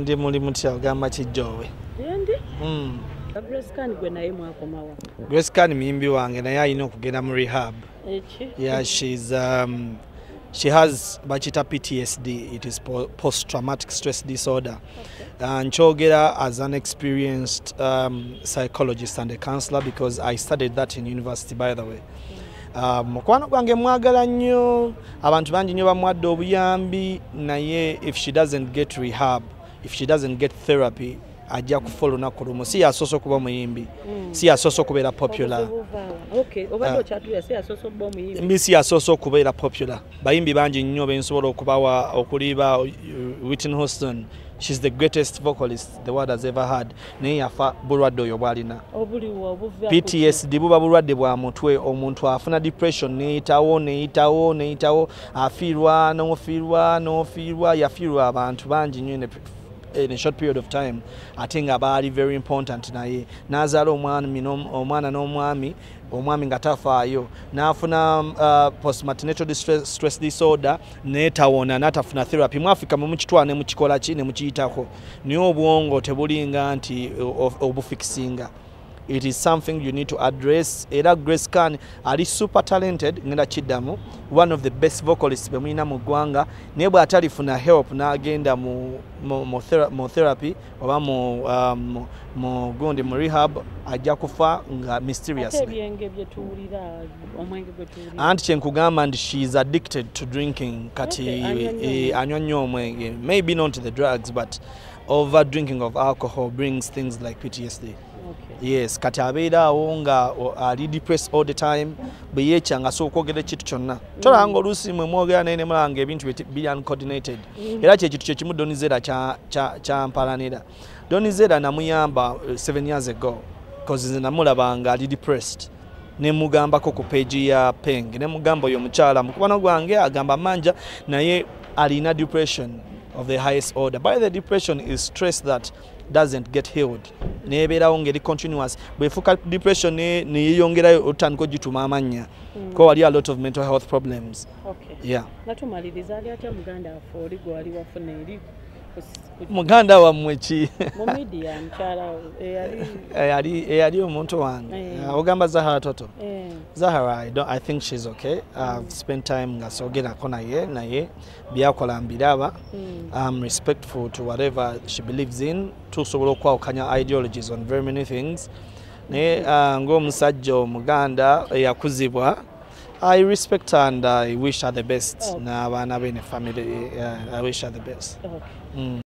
ndi mulimu ti agamba kijjowe mm. grace kan muyimbi wange naye alina okugenda mu rehab. Eki? Yeah she's um, she has bakita ptsd it is po- post traumatic stress disorder. Uh, nkyogera as an experienced um, psychologist and a counselor because i studied that in university by the way. Uh, mukwano gwange mwagala nnyo. Abantu bangi nnyo bamwadde obuyambi naye if she doesn't get rehab if she doesn't get therapy ajja kufa olunaku lumu. Si yasoose okuba muyimbi si yasoose okubeera popular. Ah. mbi si yasoose okubeera popular. Bayimbi bangi nnyo bensobola okubawa okuliba uh, whitney houston. Shes the greatest vocalist the world has ever had. Naye yafa bulwadde oyo bwalina. Ptsd buba bulwadde bwa mutwe. Omuntu afuna depression neyitawo neyitawo neyitawo afiirwa nofiirwa nofiirwa. Yafiirwa abantu bangi nnyo in a- short period of time ate nga baali very important. Naye n'azaala omwana n'omwami omwami nga tafaayo. N'afuna uh, postmatinatal distress, stress disorder netawona n'atafuna therapy. Mu africa mumukitwala ne mukikola ki ne mukiyitako? Naye obwongo tebulinga nti obufikisinga it is something you need to address. Era grace can ali super talented ngenda kiddamu one of the best vocalists bemulina mu ggwanga naye bw'atalifuna help n'agenda mu, mu, mu, thera, mu therapy oba mu, um, mu gundi mu rehab ajja kufa nga mysteriously. Anti kyenkugamba nti she is addicted to drinking kati Okay, anywa nnyo nnyo omwenge. Maybe not the drugs but over drinking of alcohol brings things like ptsd. Yes kati abeera awo nga ali depressed all the time bwe yeekyanga asobola okwogera ekintu kyonna. Tolanga oluusi mwe mwogera naye ne mulanga ebintu biri uncoordinated. Era kyekintu kyekimu donizera kya- kya- kyampalanira donizera namuyamba uh, seven years ago bcause nze namulabanga ali depressed. Nemugambako ku page ya peng nemugamba oyo omukyala mukubano gwange agamba manja naye alina depression of the highest order. By the depression is stress that doesn't get healed. Nebeerawo ngeri continuous. Bwefuuka depression ne- neyeyongerayo otandika ogituma amannya ko wali a lot of mental health problems. Okay. yeah. Natumaliriza ali atya muganda waffe oli gwali wafuna eri muganda wammwe ki eyali eyali eyali omuntu wange Eh. Uh, ogamba zahara toto eh, Zahara, I, don't, I think she's okay. I've spent time nga sogerako naye naye byakola mbiraba. mm, I'm respectful to whatever she believes in. Tusobola okwawukanya ideologies on very many things. Naye uh, ng'omusajja omuganda eyakuzibwa I respect her and I wish her the best Okay. n'abaana be ne family uh, I wish her the best. okay. Mm.